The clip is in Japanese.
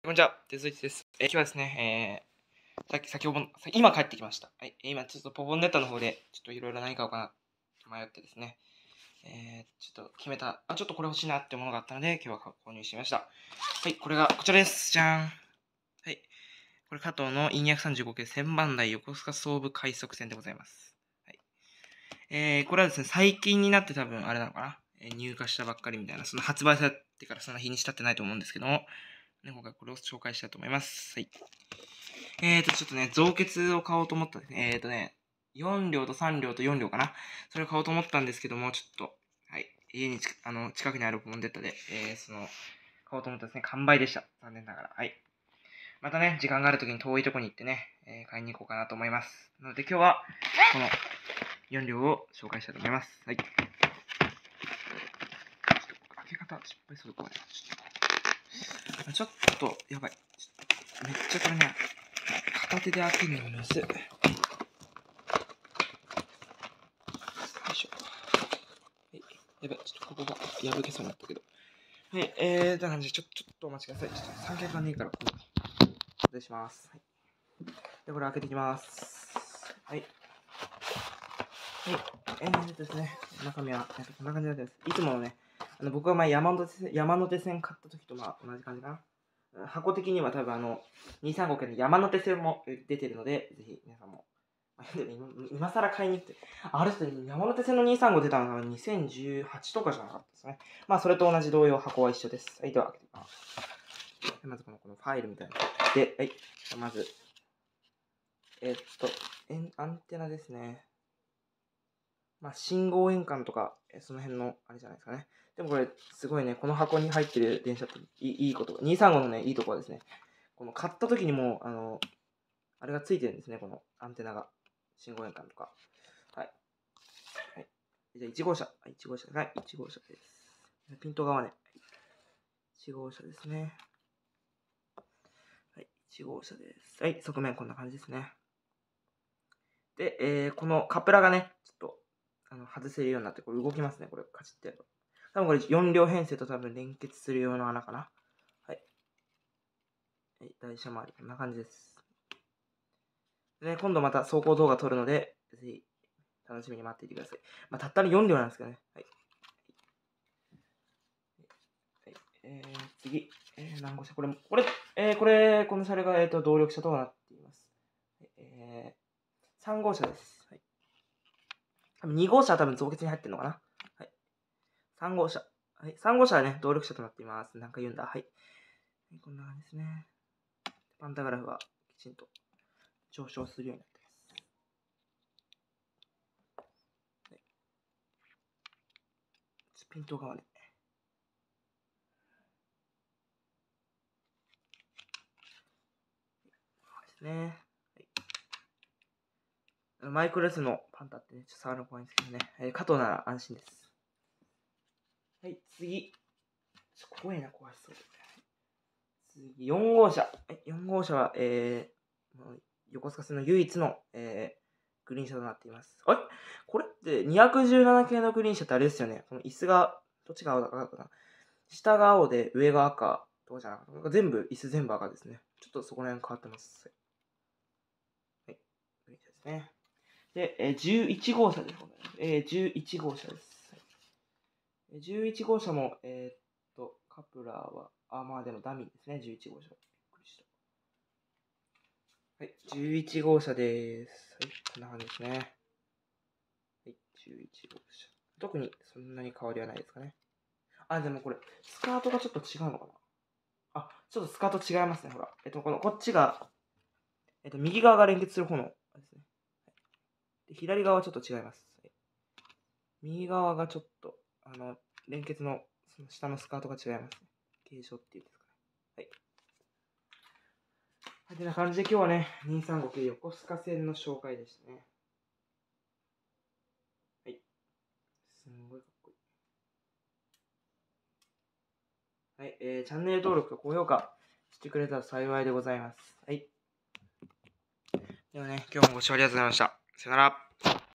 こんにちは、デズイチです。え今日はですね、えー、さっき、先ほど、今帰ってきました。はい、今ちょっとポポンネットの方で、ちょっといろいろ何買おうかなと迷ってですね、えー、ちょっと決めた、あ、ちょっとこれ欲しいなってものがあったので、今日は購入しました。はい、これがこちらです。じゃん。はい。これ加藤の E235 系1000番台横須賀総武快速線でございます。はい。えー、これはですね、最近になって多分あれなのかな、えー入荷したばっかりみたいな、その発売されてからそんな日にち経ってないと思うんですけども、ね、今回これを紹介したいと思います。はい。えーと、ちょっとね、造血を買おうと思ったんですね。えーとね、4両と3両と4両かな。それを買おうと思ったんですけども、ちょっと、はい。家にあの近くにあるポンデッタで、えー、その、買おうと思ったんですね。完売でした。残念ながら。はい。またね、時間がある時に遠いとこに行ってね、えー買いに行こうかなと思います。なので今日は、この4両を紹介したいと思います。はい。開け方失敗するかもね。ちょっと、やばい。めっちゃこれね、片手で開けるのむずい。よいしょ。はい。やばい、ちょっとここが破けそうになったけど。はい、えー、という感じで、ちょちょっとお待ちください。ちょっと三脚がねえから、ここ失礼します。はい。で、これ開けていきます。はい。はい。えー、とですね、中身は、こんな感じになってます。いつものね、あの僕が前山手線山手線買った時とまあ同じ感じかな。箱的には多分あの235系の山手線も出てるので、ぜひ皆さんも。今更買いに行って。あれっすね、山手線の235出たのが2018とかじゃなかったですね。まあそれと同じ同様、箱は一緒です。はい、では開けていきます。まずこのこのファイルみたいなで、はい、まず、えっと、アンテナですね。まあ信号変換とか、その辺のあれじゃないですかね。でもこれ、すごいね、この箱に入ってる電車っていいいいこと。235のね、いいところはですね、この買った時にも、あの、あれがついてるんですね、このアンテナが。信号変換とか。はい。はい。じゃあ1号車。はい、1号車。はい、1号車です。ピント側ね。1号車ですね。はい、1号車です。はい、側面こんな感じですね。で、えー、このカプラがね、ちょっと、あの、外せるようになって、これ動きますね、これ、カチッてやると。多分これ4両編成と多分連結するような穴かな。はい。はい、台車周り、こんな感じです。で、今度また走行動画撮るので、ぜひ楽しみに待っていてください。まあ、たったの4両なんですけどね。はい。はい、えー、次。えー、何号車？これも、これ、えー、これ、この車両が、えーと、動力車となっています。えー、3号車です。はい。多分2号車は多分増結に入ってるのかな？はい。3号車。はい。3号車はね、動力車となっています。なんか言うんだ。はい。こんな感じですね。パンタグラフはきちんと上昇するようになってます。はい。スピント側ね。そうですね。マイクロスのパンタってね、ちょっと触るの怖いんですけどね。えー、加藤なら安心です。はい、次。ちょ怖いな、怖いそう。次、4号車。4号車は、えー、横須賀線の唯一の、えー、グリーン車となっています。あれ？これって217系のグリーン車ってあれですよね。この椅子が、どっちが青だかな？下が青で上が赤とかじゃなかった。全部、椅子全部赤ですね。ちょっとそこら辺変わってます。はい。グリーン車ですね。で、えー、11号車です。えー、11号車です。はい、11号車も、えー、っと、カプラーは、あ、まあでもダミーですね、11号車。びっくりした。はい、11号車です。はい、こんな感じですね。はい、11号車。特にそんなに変わりはないですかね。あ、でもこれ、スカートがちょっと違うのかなあ、ちょっとスカート違いますね、ほら。えっと、この、こっちが、えっと、右側が連結する方の、で。左側はちょっと違います。右側がちょっと、あの、連結のその下のスカートが違いますね。継承っていうんですかね。はい。はい、てな感じで今日はね、235系横須賀線の紹介でしたね。はい。すんごいかっこいい。はい、えー、チャンネル登録と高評価してくれたら幸いでございます。はい。ではね、今日もご視聴ありがとうございました。さよなら。